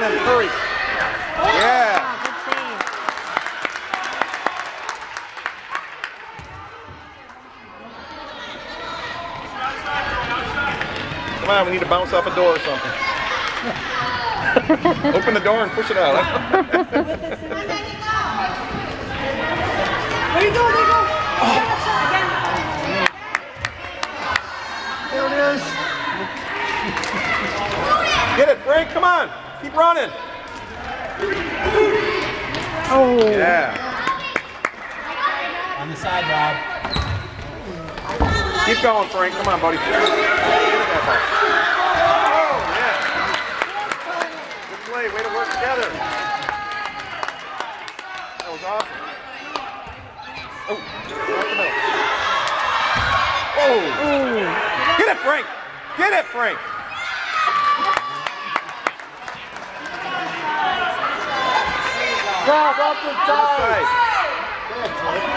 down and hurry. Yeah. Wow, good save. Come on, we need to bounce off a door or something. Open the door and push it out. There you go, there you There it is. Get it, Frank. Come on. Keep running. Oh. Yeah. On the side, Rob. Keep going, Frank. Come on, buddy. Get it that ball. Oh, yeah. Good play. Way to work together. That was awesome. Oh, knocked him out. Oh. Get it, Frank. Get it, Frank. Rob, up the side. side. That's it.